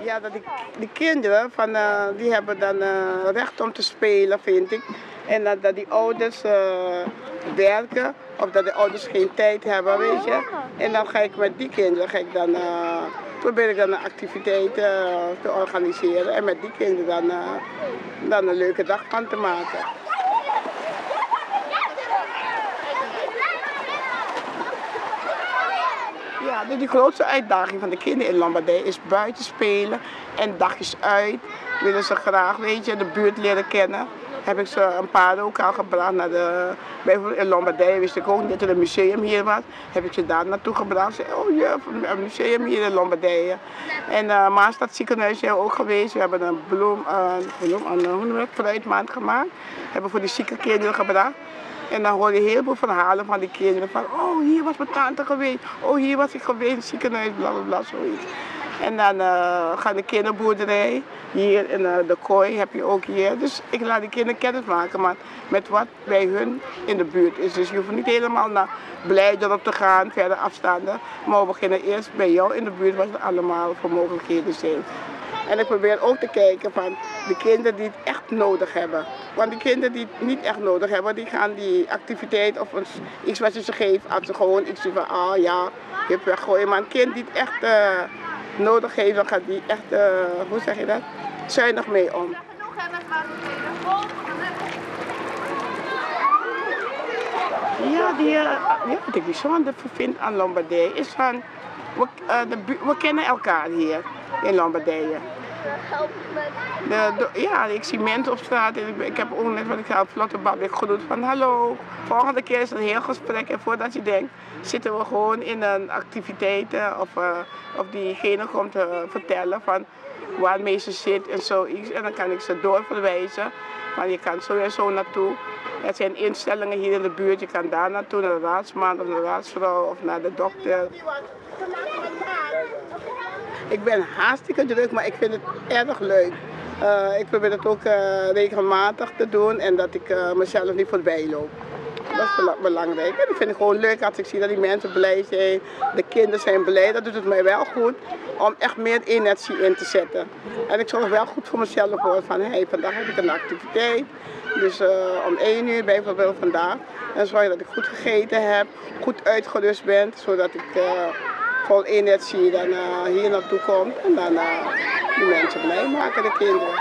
Ja, dat die, die kinderen van, eh, die hebben dan eh, recht om te spelen, vind ik. En dat, dat die ouders eh, werken of dat de ouders geen tijd hebben, weet je. En dan ga ik met die kinderen ga ik dan, probeer ik dan een te organiseren en met die kinderen dan, dan een leuke dag van te maken. Ja, dus die grootste uitdaging van de kinderen in Lombardij is buiten spelen en dagjes uit. Willen ze graag, weet je, de buurt leren kennen. Heb ik ze een paar ook al gebracht naar de, bijvoorbeeld in Lombardij wist ik ook niet dat er een museum hier was. Heb ik ze daar naartoe gebracht. Ze oh ja, een museum hier in Lombardije. En uh, ziekenhuis zijn we ook geweest. We hebben een bloem, uh, bloem een, dat, fruitmaand gemaakt. Hebben voor die zieke kinderen gebracht. En dan hoor je heel veel verhalen van die kinderen. Van, oh, hier was mijn tante geweest. Oh, hier was ik geweest ziekenhuis, bla bla bla, zoiets. En dan uh, gaan de kinderboerderij. Hier in uh, de kooi heb je ook hier. Dus ik laat die kinderen kennis maken maar met wat bij hun in de buurt is. Dus je hoeft niet helemaal naar Blijdorp te gaan, verder afstanden. Maar we beginnen eerst bij jou in de buurt wat er allemaal voor mogelijkheden zijn. En ik probeer ook te kijken van de kinderen die het echt nodig hebben. Want die kinderen die het niet echt nodig hebben, die gaan die activiteit of iets wat je ze geeft, als ze gewoon iets van, ah oh, ja, je hebt weggooien. Maar een kind die het echt uh, nodig heeft, dan gaat die echt, uh, hoe zeg je dat, zuinig mee om. Ja, die, uh, ja, wat ik bijzonder vind aan Lombardije is van, we, we kennen elkaar hier in Lombardije. De, de, ja, ik zie mensen op straat en ik, ik heb ook net wat ik had vlotte bab ik groet van hallo. Volgende keer is het een heel gesprek en voordat je denkt zitten we gewoon in een activiteit of, uh, of diegene komt te vertellen van waarmee ze zit en zoiets. En dan kan ik ze doorverwijzen. Maar je kan zo en zo naartoe. Er zijn instellingen hier in de buurt. Je kan daar naartoe, naar de raadsman of de raadsvrouw of naar de dokter. Ik ben hartstikke druk, maar ik vind het erg leuk. Uh, ik probeer het ook uh, regelmatig te doen en dat ik uh, mezelf niet voorbij loop. Dat is belangrijk. En dat vind ik gewoon leuk als ik zie dat die mensen blij zijn. De kinderen zijn blij. Dat doet het mij wel goed om echt meer energie in te zetten. En ik zorg wel goed voor mezelf voor. Van hey, vandaag heb ik een activiteit. Dus om 1 uur bijvoorbeeld vandaag. En zorg dat ik goed gegeten heb, goed uitgerust ben. Zodat ik vol energie dan uh, hier naartoe kom. En dan die mensen blij maken, de kinderen.